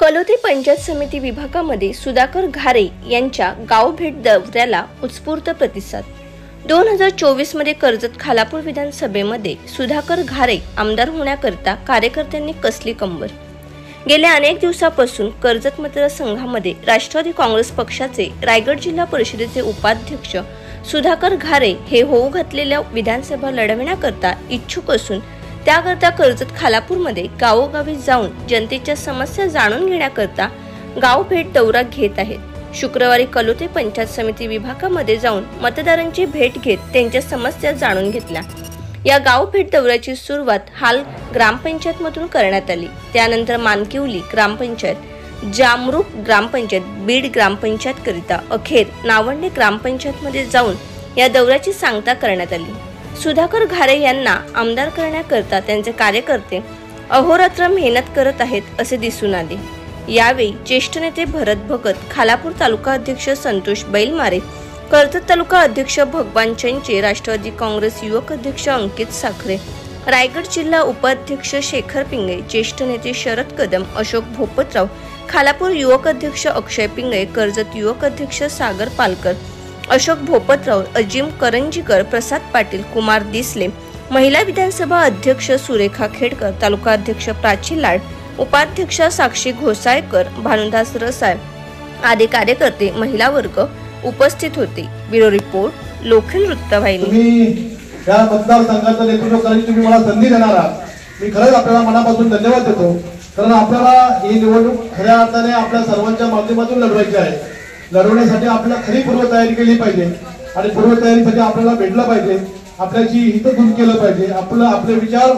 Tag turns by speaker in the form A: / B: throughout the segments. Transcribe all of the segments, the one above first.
A: कलोते पंचायत समिती विभागामध्ये सुधाकर घारे यांच्या गाव भेट दौऱ्याला उत्स्फूर्त प्रतिसाद. दोन हजार चोवीसमध्ये कर्जत खालापूर विधानसभेमध्ये सुधाकर घारे आमदार होण्याकरता कार्यकर्त्यांनी कसली कंबर? गेल्या अनेक दिवसापासून कर्जत मतदारसंघामध्ये राष्ट्रवादी काँग्रेस पक्षाचे रायगड जिल्हा परिषदेचे उपाध्यक्ष सुधाकर घारे हे होऊ घातलेल्या विधानसभा लढविण्याकरता इच्छुक असून त्याकरता कर्जत खालापूरमध्ये गावोगावी जाऊन जनतेच्या समस्या जाणून घेण्याकरता गाव भेट दौरा घेत आहेत. शुक्रवारी कलोते पंचायत समिती विभागामध्ये जाऊन मतदारांची भेट घेत त्यांच्या समस्या जाणून घेतल्या. या गाव भेट दौऱ्याची सुरुवात हाल ग्रामपंचायतमधून करण्यात आली. त्यानंतर मानकिवली ग्रामपंचायत जामरूप ग्रामपंचायत बीड ग्रामपंचायत करिता अखेर नावंडे ग्रामपंचायतमध्ये जाऊन या दौऱ्याची सांगता करण्यात आली. सुधाकर घारे यांना आमदार करण्याकरता त्यांचे कार्यकर्ते अहोरात्र मेहनत करत आहेत असे दिसून आले. यावेळी ज्येष्ठ नेते भरत भगत खालापूर तालुका अध्यक्ष संतोष बैलमारे कर्जत तालुका अध्यक्ष भगवान चंचे राष्ट्रवादी काँग्रेस युवक अध्यक्ष अंकित साखरे रायगड जिल्हा उपाध्यक्ष शेखर पिंगे ज्येष्ठ नेते शरद कदम अशोक भोपतराव खालापूर युवक अध्यक्ष अक्षय पिंगे कर्जत युवक अध्यक्ष सागर पालकर अशोक भोपतराव अजिम करंजीकर प्रसाद पाटील कुमार दिसले. महिला विधानसभा अध्यक्ष सुरेखा खेडकर तालुका अध्यक्ष प्राची लाड उपाध्यक्ष साक्षी घोसाळकर भानुदास रसाळ आदी कार्यकर्ते महिला वर्ग उपस्थित होते. ब्युरो रिपोर्ट लोखंड वृत्तवाहिनी.
B: या मतदारसंघाचं नेतृत्व करण्याची तुम्ही मला संधी देणार आहात. मी खरंच आपल्याला मनापासून धन्यवाद देतो. कारण आपल्याला ही निवडणूक खऱ्या अर्थाने आपल्या सर्वांच्या माध्यमातून लढवायची आहे. लढवण्यासाठी आपल्याला खरी पूर्वतयारी केली पाहिजे. आणि पूर्वतयारीसाठी आपल्याला भेटलं पाहिजे. आपल्याची हितगुण केलं पाहिजे. आपलं आपले विचार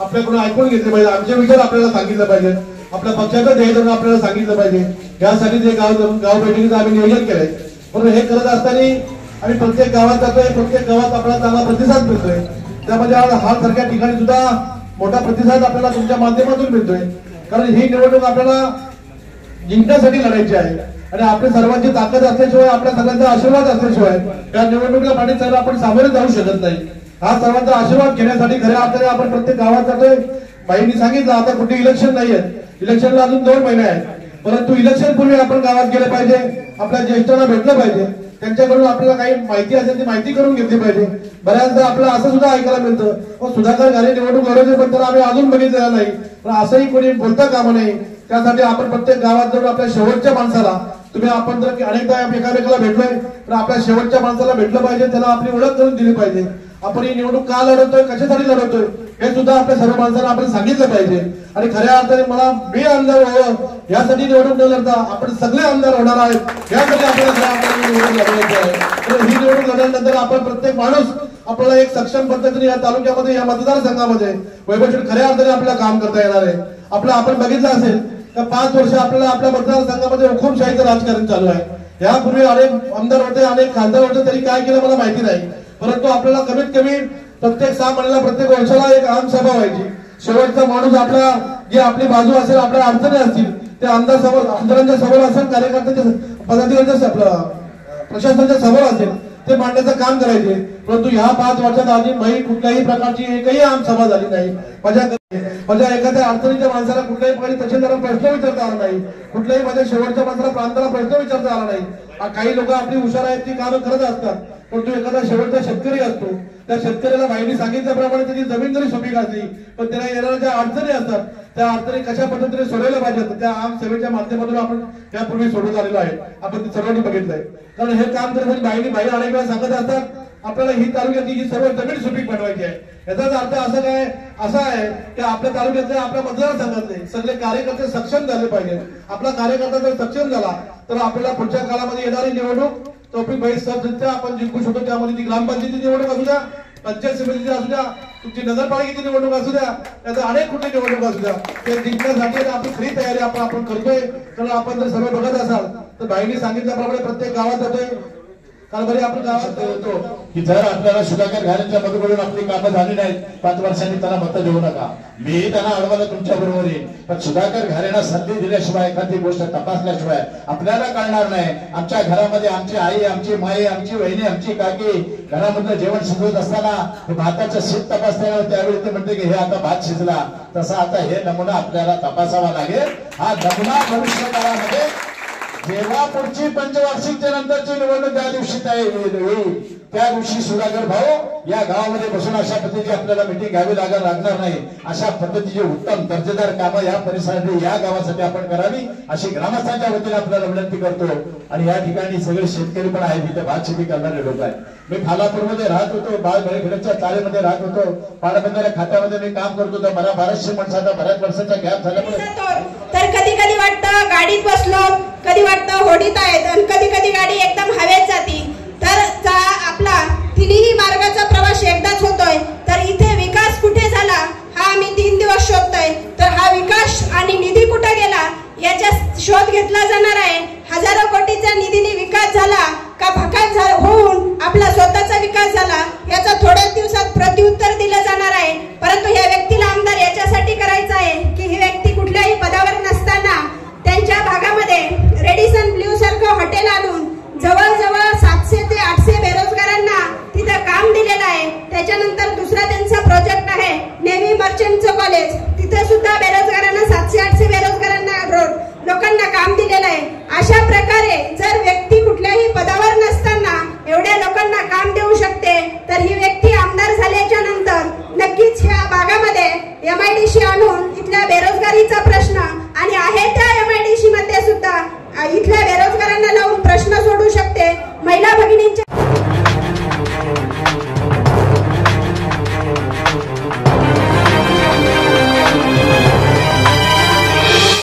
B: आपल्याकडून ऐकून घेतले पाहिजे. आमचे विचार आपल्याला सांगितले पाहिजे. आपल्या पक्षाचं ध्येय धरून आपल्याला सांगितलं पाहिजे. यासाठी ते गाव गाव बैठकीचं आम्ही नियोजन केलंय. म्हणून हे करत असताना आम्ही प्रत्येक गावात जातोय. प्रत्येक गावात आपल्याला चांगला प्रतिसाद मिळतोय. त्यामध्ये आज हाल सारख्या ठिकाणी सुद्धा मोठा प्रतिसाद आपल्याला तुमच्या माध्यमातून मिळतोय. कारण ही निवडणूक आपल्याला जिंकण्यासाठी लढायची आहे. आणि आपल्या सर्वांची ताकद असल्याशिवाय आपल्या सगळ्यांचा आशीर्वाद असल्याशिवाय या निवडणुकीला पाठी चालू आपण सामोरे जाऊ शकत नाही. हा सर्वांचा आशीर्वाद घेण्यासाठी खऱ्या अर्थाने आपण प्रत्येक गावात जातोय. बाईंनी सांगितलं आता कुठे इलेक्शन नाहीये. इलेक्शनला अजून दोन महिने आहेत. परंतु इलेक्शन पूर्वी आपण गावात गेले पाहिजे. आपल्या ज्येष्ठांना भेटलं पाहिजे. त्यांच्याकडून आपल्याला काही माहिती असेल ती माहिती करून घेतली पाहिजे. बऱ्याचदा आपल्याला असं सुद्धा ऐकायला मिळतं मग सुधाकर घाले निवडणूक लढवते पण त्याला आम्ही अजून बघितलेलं नाही. पण असंही कोणी बोलता कामा नाही त्यासाठी आपण प्रत्येक गावात जाऊन आपल्या शेवटच्या माणसाला तुम्ही आपण जर अनेकदा एकामेकाला भेटलोय तर आपल्या शेवटच्या माणसाला भेटलं पाहिजे त्याला आपली ओळख करून दिली पाहिजे. आपण ही निवडणूक का लढवतोय कशासाठी लढवतोय हे सुद्धा आपल्या सर्व माणसांना आपण सांगितलं पाहिजे. आणि खऱ्या अर्थाने मला मी आमदार व्हावं यासाठी निवडणूक न लढता आपण सगळे आमदार होणार आहेत. यासाठी आपल्याला निवडणूक लढवायची आहे. तर ही निवडणूक लढल्यानंतर आपण प्रत्येक माणूस आपल्याला एक सक्षम पद्धतीने या तालुक्यामध्ये या मतदारसंघामध्ये वैभवशील खऱ्या अर्थाने आपल्याला काम करता येणार आहे. आपलं आपण बघितलं असेल का पाच वर्ष आपल्याला आपल्या मतदारसंघामध्ये हुकुमशाहीचं राजकारण चालू आहे. यापूर्वी अनेक आमदार होते अनेक खासदार होते तरी काय केलं मला माहिती नाही. परंतु आपल्याला कमीत कमी प्रत्येक सहा महिन्याला प्रत्येक वर्षाला एक आम सभा व्हायची. शेवटचा माणूस आपला जे आपली बाजू असेल आपल्या अडचणी असतील ते आमदार समोर आमदारांच्या समोर असेल कार्यकर्त्यांच्या पदाधिकाऱ्यांच्या आपलं प्रशासनाच्या समोर असेल. ते मांडण्याचं काम करायचे. परंतु ह्या पाच वर्षात आधी माही कुठल्याही प्रकारची एकही आम सभा झाली नाही. माझ्या माझ्या एखाद्या अडचणीच्या माणसाला कुठल्याही प्रकारे तहसीलदाराला प्रश्न विचारता आला नाही. कुठल्याही माझ्या शेवटच्या माणसाला प्रांताला प्रश्न विचारता आला नाही. काही लोक आपली हुशार आहेत ती कामं करत असतात. परंतु एखादा शेवटचा शेतकरी असतो. त्या शेतकऱ्याला बाईंनी सांगितल्याप्रमाणे त्याची जमीन जरी सुपीक असली पण त्याला येणाऱ्या ज्या अडचणी असतात त्या अडचणी कशा पद्धतीने सोडवल्या पाहिजेत त्या आम सेवेच्या माध्यमातून आपण यापूर्वी सोडून आलेलो आहे. आपण ते सर्वांनी बघितलंय. कारण हे काम करत म्हणजे बाईने बाई अनेक वेळा सांगत असतात आपल्याला ही तालुक्यातली ही सर्व जमीन सुपीक बनवायची आहे. याचाच अर्थ असं काय असा आहे की आपल्या तालुक्यातले आपल्या मतदारसंघातले सगळे कार्यकर्ते सक्षम झाले पाहिजेत. आपला कार्यकर्ता जर सक्षम झाला तर आपल्याला पुढच्या काळामध्ये येणारी निवडणूक टोपी बाई सब आपण जिंकू शकतो. त्यामध्ये ती ग्रामपंचायतीची निवडणूक असू द्या पंचायत समितीची असू द्या तुमची नगरपालिकेची निवडणूक असू द्या त्याचा अनेक कुठली निवडणूक असू द्या. ते जिंकण्यासाठी आपली खरी तयारी आपण आपण करतोय. कारण आपण जर सर्व बघत असाल तर बाईंनी सांगितल्याप्रमाणे प्रत्येक गावात जातोय. कारभारी आपण गावात
C: होतो. की जर आपल्याला सुधाकर घालेच्या मधून आपली कामं झाली नाहीत पाच वर्षांनी त्यांना मतं देऊ नका. मी त्यांना अडवलं तुमच्या बरोबर. येईल पण सुधाकर घालेना संधी दिल्याशिवाय एखादी गोष्ट तपासल्याशिवाय आपल्याला कळणार नाही. आमच्या घरामध्ये आमची आई आमची माई आमची वहिनी आमची काकी घरामधलं जेवण शिजवत असताना भाताचं शीत तपासताना त्यावेळी ते म्हणते की हे आता भात शिजला. तसा आता हे नमुना आपल्याला तपासावा लागेल. हा नमुना भविष्य काळामध्ये जेव्हा पुढची पंचवार्षिकच्या नंतरची निवडणूक त्या दिवशी तयार होईल त्या दिवशी सुधाकर भाऊ या गावामध्ये बसून अशा पद्धतीची आपल्याला मिटिंग घ्यावी लागा लागणार नाही. अशा पद्धतीचे उत्तम दर्जेदार कामं या परिसरातली या गावासाठी आपण करावी अशी ग्रामस्थांच्या वतीने आपल्याला विनंती करतो. आणि या ठिकाणी सगळे शेतकरी पण आहेत इथे भात शेती करणारे लोक आहेत. मी खालापूरमध्ये राहत होतो बाळ बळखेडच्या चाळीमध्ये राहत होतो. पाण्याबंधाऱ्या खात्यामध्ये मी काम करत होतो. मला बऱ्याचशे माणसाचा बऱ्याच वर्षाचा गॅप झाल्यामुळे
D: तर कधी कधी वाटतं गाडीत बसलो कधी वाटतं होडीत आहेत आणि कधी कधी गाडी एकदम हवेत जाती. तर आपला तिन्ही मार्गाचा प्रवास एकदाच होतोय. तर इथे